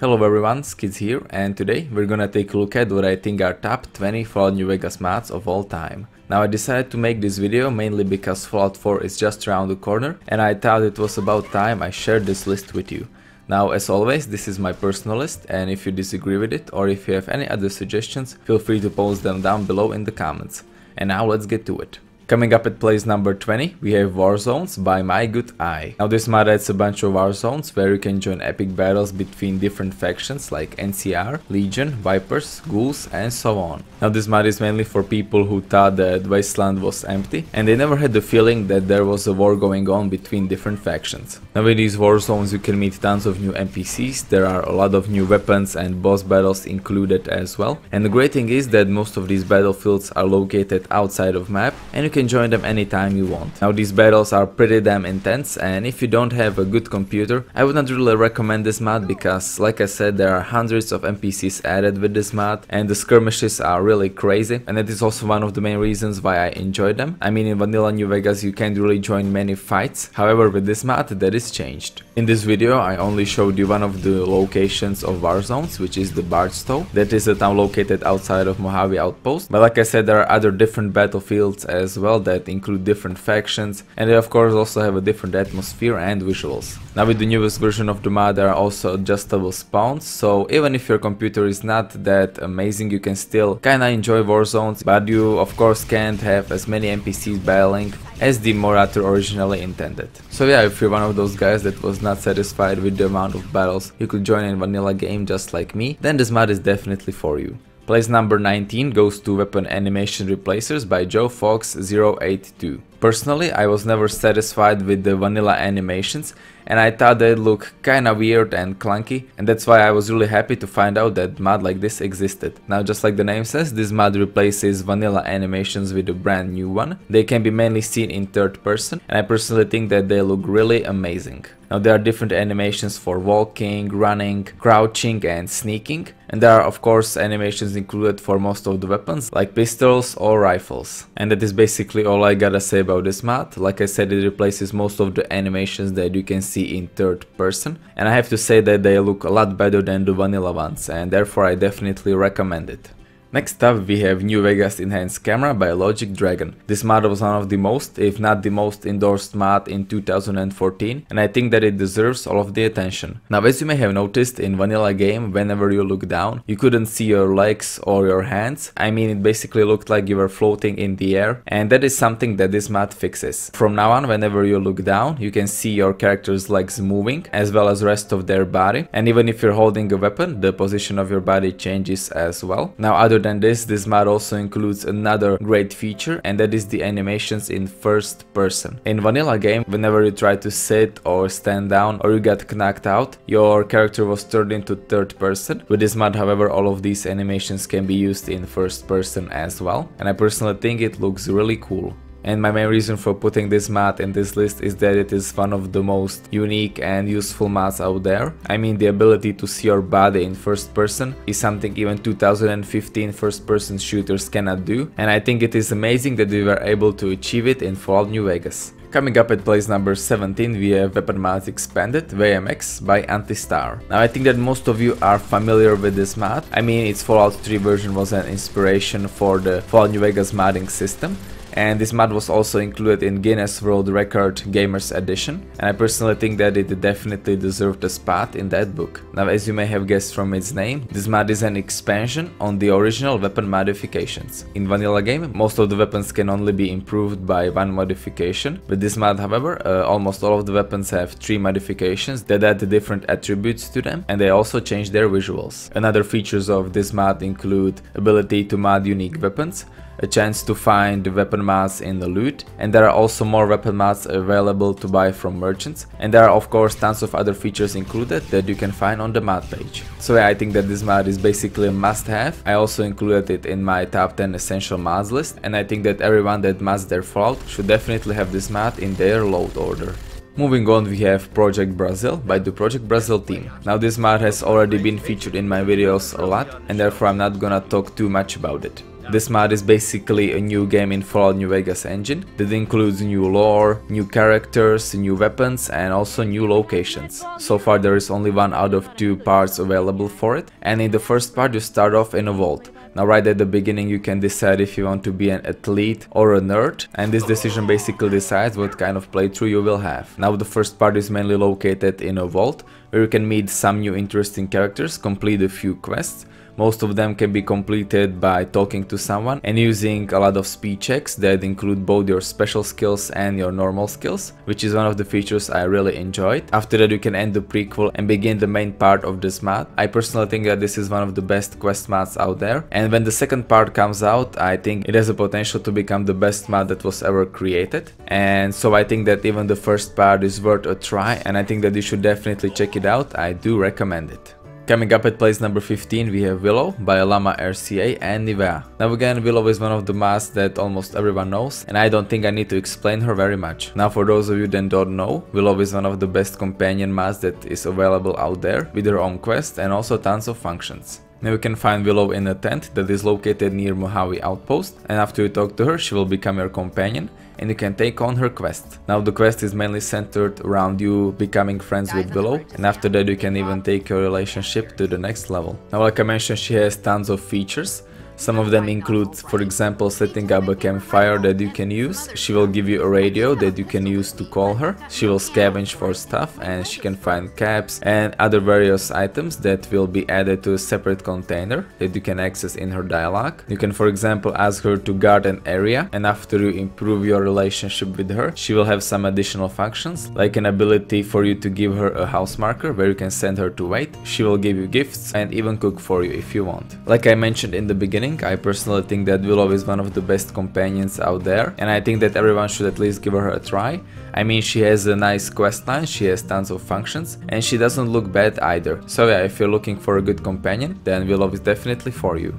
Hello everyone, Skytts here and today we're gonna take a look at what I think are top 20 Fallout New Vegas mods of all time. Now I decided to make this video mainly because Fallout 4 is just around the corner and I thought it was about time I shared this list with you. Now as always this is my personal list and if you disagree with it or if you have any other suggestions feel free to post them down below in the comments. And now let's get to it. Coming up at place number 20, we have Warzones by My Good Eye. Now this mod adds a bunch of Warzones where you can join epic battles between different factions like NCR, Legion, Vipers, Ghouls and so on. Now this mod is mainly for people who thought that Wasteland was empty and they never had the feeling that there was a war going on between different factions. Now in these war zones you can meet tons of new NPCs, there are a lot of new weapons and boss battles included as well. And the great thing is that most of these battlefields are located outside of map and you can can join them anytime you want. Now these battles are pretty damn intense and if you don't have a good computer, I would not really recommend this mod because like I said there are hundreds of NPCs added with this mod and the skirmishes are really crazy and that is also one of the main reasons why I enjoy them. I mean in Vanilla New Vegas you can't really join many fights, however with this mod that is changed. In this video I only showed you one of the locations of war zones, which is the Bardstow. That is a town located outside of Mojave Outpost but like I said there are other different battlefields as well well that include different factions and they of course also have a different atmosphere and visuals. Now with the newest version of the mod there are also adjustable spawns so even if your computer is not that amazing you can still kinda enjoy Warzones but you of course can't have as many NPCs battling as the moderator originally intended. So yeah, if you're one of those guys that was not satisfied with the amount of battles you could join in vanilla game just like me, then this mod is definitely for you. Place number 19 goes to Weapon Animation Replacers by Joe Fox 082. Personally, I was never satisfied with the vanilla animations and I thought they look kinda weird and clunky and that's why I was really happy to find out that mod like this existed. Now just like the name says, this mod replaces vanilla animations with a brand new one. They can be mainly seen in third person and I personally think that they look really amazing. Now there are different animations for walking, running, crouching and sneaking. And there are of course animations included for most of the weapons like pistols or rifles. And that is basically all I gotta say about this mod. Like I said it replaces most of the animations that you can see in third person. And I have to say that they look a lot better than the vanilla ones and therefore I definitely recommend it. Next up we have New Vegas Enhanced Camera by Logic Dragon. This mod was one of the most, if not the most endorsed mod in 2014 and I think that it deserves all of the attention. Now as you may have noticed in vanilla game whenever you look down you couldn't see your legs or your hands. I mean it basically looked like you were floating in the air and that is something that this mod fixes. From now on whenever you look down you can see your character's legs moving as well as rest of their body and even if you're holding a weapon the position of your body changes as well. Now other other than this, this mod also includes another great feature and that is the animations in first person. In vanilla game, whenever you try to sit or stand down or you get knocked out, your character was turned into third person. With this mod, however, all of these animations can be used in first person as well and I personally think it looks really cool. And my main reason for putting this mod in this list is that it is one of the most unique and useful mods out there. I mean the ability to see your body in first person is something even 2015 first person shooters cannot do and I think it is amazing that we were able to achieve it in Fallout New Vegas. Coming up at place number 17 we have Weapon Mods Expanded WMX by Antistar. Now I think that most of you are familiar with this mod. I mean its Fallout 3 version was an inspiration for the Fallout New Vegas modding system and this mod was also included in Guinness World Record Gamers Edition and I personally think that it definitely deserved a spot in that book. Now as you may have guessed from its name, this mod is an expansion on the original weapon modifications. In vanilla game, most of the weapons can only be improved by one modification. With this mod however, uh, almost all of the weapons have three modifications that add different attributes to them and they also change their visuals. Another features of this mod include ability to mod unique weapons, a chance to find the weapon mats in the loot and there are also more weapon mats available to buy from merchants and there are of course tons of other features included that you can find on the mod page. So yeah, I think that this mod is basically a must have. I also included it in my top 10 essential mods list and I think that everyone that mods their Fallout should definitely have this mod in their load order. Moving on we have Project Brazil by the Project Brazil team. Now this mod has already been featured in my videos a lot and therefore I'm not gonna talk too much about it. This mod is basically a new game in Fallout New Vegas engine that includes new lore, new characters, new weapons and also new locations. So far there is only one out of two parts available for it and in the first part you start off in a vault. Now right at the beginning you can decide if you want to be an athlete or a nerd and this decision basically decides what kind of playthrough you will have. Now the first part is mainly located in a vault where you can meet some new interesting characters, complete a few quests most of them can be completed by talking to someone and using a lot of speech checks that include both your special skills and your normal skills, which is one of the features I really enjoyed. After that you can end the prequel and begin the main part of this mod. I personally think that this is one of the best quest mods out there and when the second part comes out I think it has the potential to become the best mod that was ever created and so I think that even the first part is worth a try and I think that you should definitely check it out, I do recommend it. Coming up at place number 15 we have Willow by Llama RCA and Nivea. Now again Willow is one of the masks that almost everyone knows and I don't think I need to explain her very much. Now for those of you that don't know, Willow is one of the best companion masks that is available out there with her own quest and also tons of functions. Now you can find Willow in a tent that is located near Mojave Outpost and after you talk to her she will become your companion and you can take on her quest. Now the quest is mainly centered around you becoming friends with Willow and after that you can even take your relationship to the next level. Now like I mentioned she has tons of features some of them include, for example, setting up a campfire that you can use. She will give you a radio that you can use to call her. She will scavenge for stuff and she can find caps and other various items that will be added to a separate container that you can access in her dialogue. You can, for example, ask her to guard an area and after you improve your relationship with her, she will have some additional functions like an ability for you to give her a house marker where you can send her to wait. She will give you gifts and even cook for you if you want. Like I mentioned in the beginning, I personally think that Willow is one of the best companions out there and I think that everyone should at least give her a try. I mean she has a nice questline, she has tons of functions and she doesn't look bad either. So yeah, if you're looking for a good companion, then Willow is definitely for you.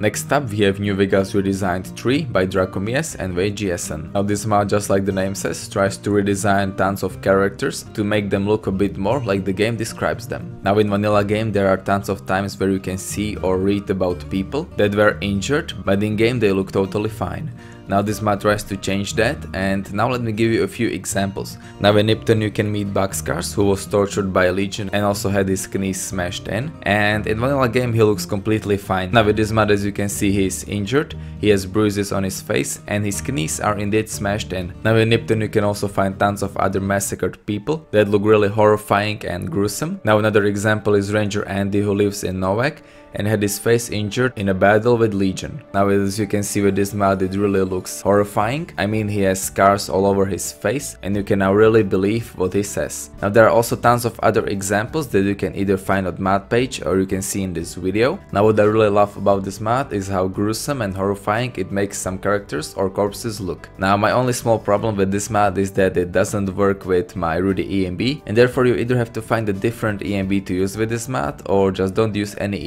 Next up we have New Vegas redesigned 3 by Dracomies and GSN. Now this mod just like the name says tries to redesign tons of characters to make them look a bit more like the game describes them. Now in vanilla game there are tons of times where you can see or read about people that were injured but in game they look totally fine. Now this mod tries to change that and now let me give you a few examples. Now in Nipton you can meet Boxcars who was tortured by a legion and also had his knees smashed in and in vanilla game he looks completely fine. Now with this mod as you can see he is injured, he has bruises on his face and his knees are indeed smashed in. Now in Nipton you can also find tons of other massacred people that look really horrifying and gruesome. Now another example is Ranger Andy who lives in Novac and had his face injured in a battle with Legion. Now as you can see with this mod it really looks horrifying. I mean he has scars all over his face and you can now really believe what he says. Now there are also tons of other examples that you can either find on mod page or you can see in this video. Now what I really love about this mod is how gruesome and horrifying it makes some characters or corpses look. Now my only small problem with this mod is that it doesn't work with my Rudy ENB and therefore you either have to find a different ENB to use with this mod or just don't use any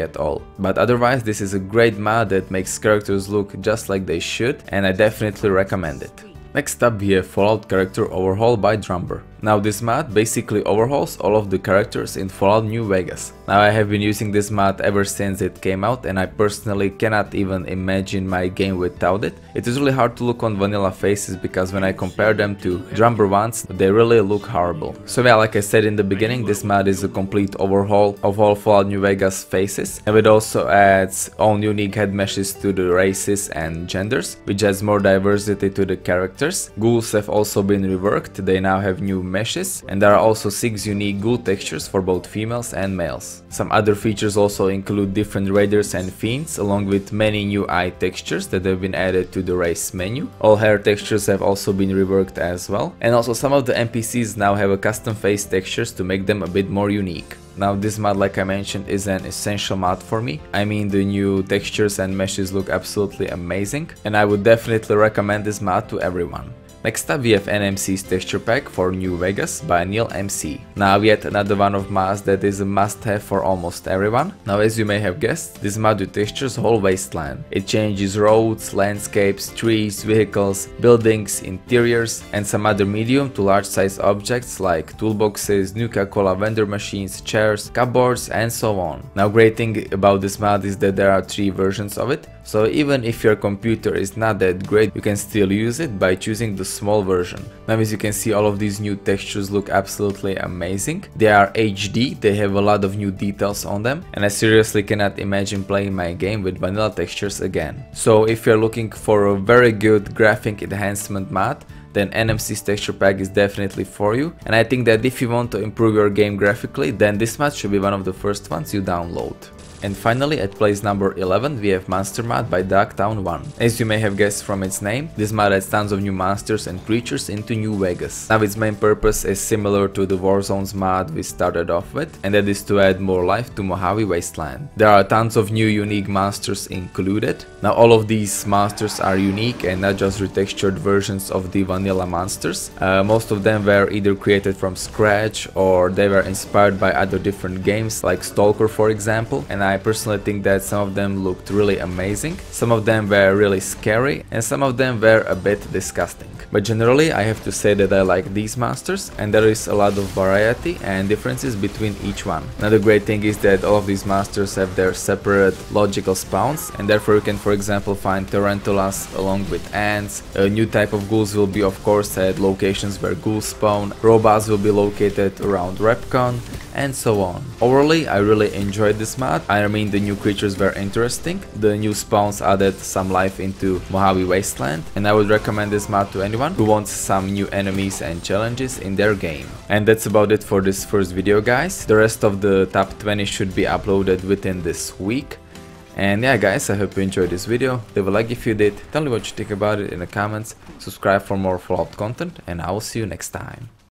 At all. But otherwise this is a great mod that makes characters look just like they should and I definitely recommend it. Next up we have Fallout Character Overhaul by Drumber. Now this mod basically overhauls all of the characters in Fallout New Vegas. Now I have been using this mod ever since it came out and I personally cannot even imagine my game without it. It is really hard to look on vanilla faces because when I compare them to Drumber ones, they really look horrible. So yeah, like I said in the beginning, this mod is a complete overhaul of all Fallout New Vegas faces and it also adds own unique head meshes to the races and genders, which adds more diversity to the characters. Ghouls have also been reworked, they now have new meshes and there are also 6 unique ghoul textures for both females and males. Some other features also include different raiders and fiends along with many new eye textures that have been added to the race menu. All hair textures have also been reworked as well and also some of the NPCs now have a custom face textures to make them a bit more unique. Now this mod like I mentioned is an essential mod for me. I mean the new textures and meshes look absolutely amazing and I would definitely recommend this mod to everyone. Next up we have NMC's texture pack for New Vegas by Neil MC. Now yet another one of mods that is a must have for almost everyone. Now as you may have guessed, this mod textures whole wasteland. It changes roads, landscapes, trees, vehicles, buildings, interiors and some other medium to large size objects like toolboxes, Nuka-Cola vendor machines, chairs, cupboards and so on. Now great thing about this mod is that there are three versions of it, so even if your computer is not that great, you can still use it by choosing the small version. Now as you can see all of these new textures look absolutely amazing. They are HD, they have a lot of new details on them and I seriously cannot imagine playing my game with vanilla textures again. So if you're looking for a very good graphic enhancement mod, then NMC's texture pack is definitely for you. And I think that if you want to improve your game graphically, then this mod should be one of the first ones you download. And finally at place number 11 we have Monster Mod by Dogtown 1. As you may have guessed from its name, this mod adds tons of new monsters and creatures into New Vegas. Now its main purpose is similar to the Warzones mod we started off with, and that is to add more life to Mojave Wasteland. There are tons of new unique monsters included. Now all of these monsters are unique and not just retextured versions of the vanilla monsters. Uh, most of them were either created from scratch or they were inspired by other different games like Stalker for example and I personally think that some of them looked really amazing, some of them were really scary, and some of them were a bit disgusting. But generally I have to say that I like these monsters and there is a lot of variety and differences between each one. Another great thing is that all of these monsters have their separate logical spawns and therefore you can for example find tarantulas along with ants. A new type of ghouls will be of course at locations where ghouls spawn, robots will be located around REPCONN and so on. Overall, I really enjoyed this mod. I mean the new creatures were interesting, the new spawns added some life into Mojave Wasteland and I would recommend this mod to anyone who wants some new enemies and challenges in their game. And that's about it for this first video guys. The rest of the top 20 should be uploaded within this week. And yeah guys, I hope you enjoyed this video, leave a like if you did, tell me what you think about it in the comments, subscribe for more Fallout content and I will see you next time.